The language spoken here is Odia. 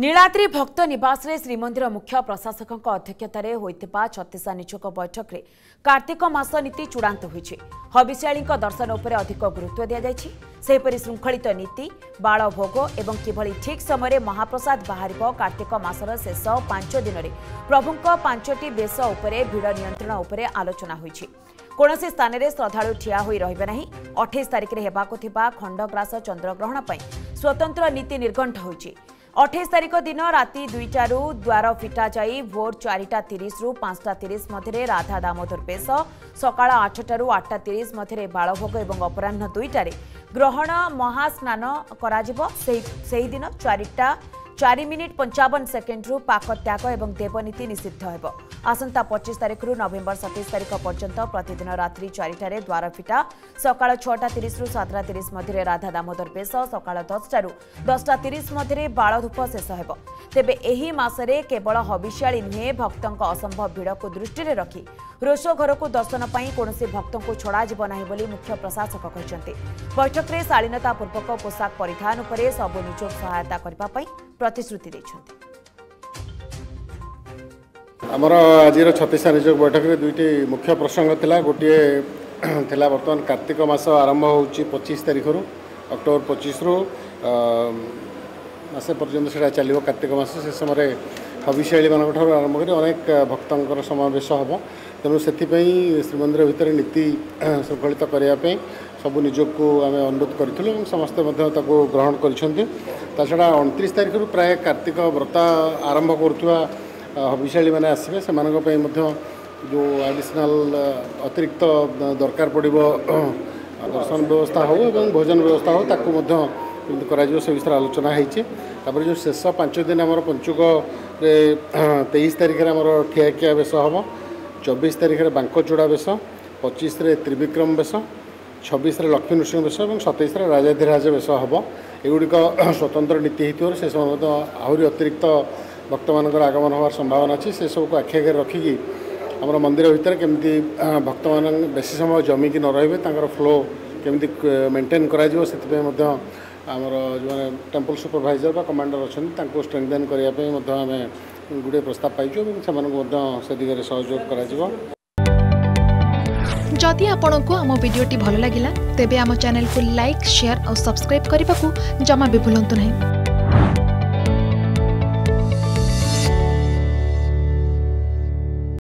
ନୀଳାଦ୍ରି ଭକ୍ତ ନିବାସରେ ଶ୍ରୀମନ୍ଦିର ମୁଖ୍ୟ ପ୍ରଶାସକଙ୍କ ଅଧ୍ୟକ୍ଷତାରେ ହୋଇଥିବା ଛତିଶା ନିଛକ ବୈଠକରେ କାର୍ତ୍ତିକ ମାସ ନୀତି ଚୂଡ଼ାନ୍ତ ହୋଇଛି ହବିଷ୍ୟାଳୀଙ୍କ ଦର୍ଶନ ଉପରେ ଅଧିକ ଗୁରୁତ୍ୱ ଦିଆଯାଇଛି ସେହିପରି ଶୃଙ୍ଖଳିତ ନୀତି ବାଳ ଭୋଗ ଏବଂ କିଭଳି ଠିକ୍ ସମୟରେ ମହାପ୍ରସାଦ ବାହାରିବ କାର୍ତ୍ତିକ ମାସର ଶେଷ ପାଞ୍ଚ ଦିନରେ ପ୍ରଭୁଙ୍କ ପାଞ୍ଚଟି ବେଶ ଉପରେ ଭିଡ଼ ନିୟନ୍ତ୍ରଣ ଉପରେ ଆଲୋଚନା ହୋଇଛି। କୌଣସି ସ୍ଥାନରେ ଶ୍ରଦ୍ଧାଳୁ ଠିଆ ହୋଇ ରହିବେ ନାହିଁ। ଅଠେଇଶ ତାରିଖରେ ହେବାକୁ ଥିବା ଖଣ୍ଡଗ୍ରାସ ଚନ୍ଦ୍ରଗ୍ରହଣ ପାଇଁ ସ୍ୱତନ୍ତ୍ର ନୀତି ନିର୍ଘଣ୍ଟ ହୋଇଛି। ଅଠେଇଶ ତାରିଖ ଦିନ ରାତି ଦୁଇଟାରୁ ଦ୍ୱାର ଫିଟାଯାଇ ଭୋର ଚାରିଟା ତିରିଶରୁ ପାଞ୍ଚଟା ତିରିଶ ମଧ୍ୟରେ ରାଧା ଦାମୋଦର ବେଶ ସକାଳ ଆଠଟାରୁ ଆଠଟା ତିରିଶ ମଧ୍ୟରେ ବାଳଭୋଗ ଏବଂ ଅପରାହ୍ନ ଦୁଇଟାରେ ଗ୍ରହଣ ମହାସ୍ନାନ କରାଯିବ। ସେହି ସେହିଦିନ ଚାରିଟା ଚାରି ମିନିଟ୍ ପଞ୍ଚାବନ ସେକେଣ୍ଡରୁ ପାକ ତ୍ୟାଗ ଏବଂ ଦେବନୀତି ନିଷିଦ୍ଧ ହେବ ଆସନ୍ତା ପଚିଶ ତାରିଖରୁ ନଭେମ୍ବର ସତେଇଶ ତାରିଖ ପର୍ଯ୍ୟନ୍ତ ପ୍ରତିଦିନ ରାତ୍ରି ଚାରିଟାରେ ଦ୍ୱାର ଫିଟା ସକାଳ ଛଅଟା ତିରିଶରୁ ସାତଟା ତିରିଶ ମଧ୍ୟରେ ରାଧା ଦାମୋଦର ବେଶ ସକାଳ ଦଶଟାରୁ ଦଶଟା ତିରିଶ ମଧ୍ୟରେ ବାଳଧୂପ ଶେଷ ହେବ ତେବେ ଏହି ମାସରେ କେବଳ ହବିଷ୍ୟାଳୀ ନୁହେଁ ଭକ୍ତଙ୍କ ଅସମ୍ଭବ ଭିଡ଼କୁ ଦୃଷ୍ଟିରେ ରଖି ରୋଷ ଘରକୁ ଦର୍ଶନ ପାଇଁ କୌଣସି ଭକ୍ତଙ୍କୁ ଛଡ଼ାଯିବ ନାହିଁ ବୋଲି ମୁଖ୍ୟ ପ୍ରଶାସକ କହିଛନ୍ତି। ବୈଠକରେ ଶାଳୀନତାପୂର୍ବକ ପୋଷାକ ପରିଧାନ ଉପରେ ସବୁ ନିଯୋଗ ସହାୟତା କରିବା ପାଇଁ ପ୍ରତିଶ୍ରୁତି ଦେଇଛନ୍ତି। ଆମର ଆଜିର ଛତିଶା ନିଯୋଗ ବୈଠକରେ ଦୁଇଟି ମୁଖ୍ୟ ପ୍ରସଙ୍ଗ ଥିଲା। ଗୋଟିଏ ଥିଲା ବର୍ତ୍ତମାନ କାର୍ତ୍ତିକ ମାସ ଆରମ୍ଭ ହେଉଛି ପଚିଶ ତାରିଖରୁ ଅକ୍ଟୋବର ପଚିଶରୁ ମାସେ ପର୍ଯ୍ୟନ୍ତ ସେଇଟା ଚାଲିବ କାର୍ତ୍ତିକ ମାସ ସେ ସମୟରେ ହବିଶାଳୀମାନଙ୍କ ଠାରୁ ଆରମ୍ଭ କରି ଅନେକ ଭକ୍ତଙ୍କର ସମାବେଶ ହେବ। ତେଣୁ ସେଥିପାଇଁ ଶ୍ରୀମନ୍ଦିର ଭିତରେ ନୀତି ଶୃଙ୍ଖଳିତ କରିବା ପାଇଁ ସବୁ ନିଯୋଗକୁ ଆମେ ଅନୁରୋଧ କରିଥିଲୁ ଏବଂ ସମସ୍ତେ ମଧ୍ୟ ତାକୁ ଗ୍ରହଣ କରିଛନ୍ତି। ତାଛଡ଼ା ଅଣତିରିଶ ତାରିଖରୁ ପ୍ରାୟ କାର୍ତ୍ତିକ ବ୍ରତ ଆରମ୍ଭ କରୁଥିବା ହବିଶାଳୀମାନେ ଆସିବେ। ସେମାନଙ୍କ ପାଇଁ ମଧ୍ୟ ଯେଉଁ ଆଡ଼ିସନାଲ୍ ଅତିରିକ୍ତ ଦରକାର ପଡ଼ିବ ଦର୍ଶନ ବ୍ୟବସ୍ଥା ହେଉ ଏବଂ ଭୋଜନ ବ୍ୟବସ୍ଥା ହେଉ ତାକୁ ମଧ୍ୟ କେମିତି କରାଯିବ ସେ ବିଷୟରେ ଆଲୋଚନା ହେଇଛି। ତାପରେ ଯେଉଁ ଶେଷ ପାଞ୍ଚ ଦିନ ଆମର ପଞ୍ଚୁକରେ ତେଇଶ ତାରିଖରେ ଆମର ଠିଆଖିଆ ବେଶ ହେବ ଚବିଶ ତାରିଖରେ ବାଙ୍କଚୂଡ଼ା ବେଶ ପଚିଶରେ ତ୍ରିବିକ୍ରମ ବେଶ ଛବିଶରେ ଲକ୍ଷ୍ମୀ ନୃସିଂହ ବେଶ ଏବଂ ସତେଇଶରେ ରାଜାଧିରାଜ ବେଶ ହେବ। ଏଗୁଡ଼ିକ ସ୍ୱତନ୍ତ୍ର ନୀତି ହେଇଥିବାରୁ ସେ ମଧ୍ୟ ଆହୁରି ଅତିରିକ୍ତ ଭକ୍ତମାନଙ୍କର ଆଗମନ ହେବାର ସମ୍ଭାବନା ଅଛି। ସେସବୁକୁ ଆଖି ଆଗରେ ରଖିକି ଆମର ମନ୍ଦିର ଭିତରେ କେମିତି ଭକ୍ତମାନ ବେଶୀ ସମୟ ଜମିକି ନ ରହିବେ ତାଙ୍କର ଫ୍ଲୋ କେମିତି ମେଣ୍ଟେନ୍ କରାଯିବ ସେଥିପାଇଁ ମଧ୍ୟ ଆମର ଯେଉଁମାନେ ଟେମ୍ପଲ୍ ସୁପରଭାଇଜର୍ ବା କମାଣ୍ଡର୍ ଅଛନ୍ତି ତାଙ୍କୁ ଷ୍ଟ୍ରେଙ୍ଗଦେନ୍ କରିବା ପାଇଁ ମଧ୍ୟ ଆମେ ଗୁଡ଼ିଏ ପ୍ରସ୍ତାବ ପାଇଛୁ ଏବଂ ସେମାନଙ୍କୁ ମଧ୍ୟ ସେ ଦିଗରେ ସହଯୋଗ କରାଯିବ। ଯଦି ଆପଣଙ୍କୁ ଆମ ଭିଡ଼ିଓଟି ଭଲ ଲାଗିଲା ତେବେ ଆମ ଚ୍ୟାନେଲକୁ ଲାଇକ୍ ସେୟାର ଆଉ ସବସ୍କ୍ରାଇବ୍ କରିବାକୁ ଜମା ବି ଭୁଲନ୍ତୁ ନାହିଁ।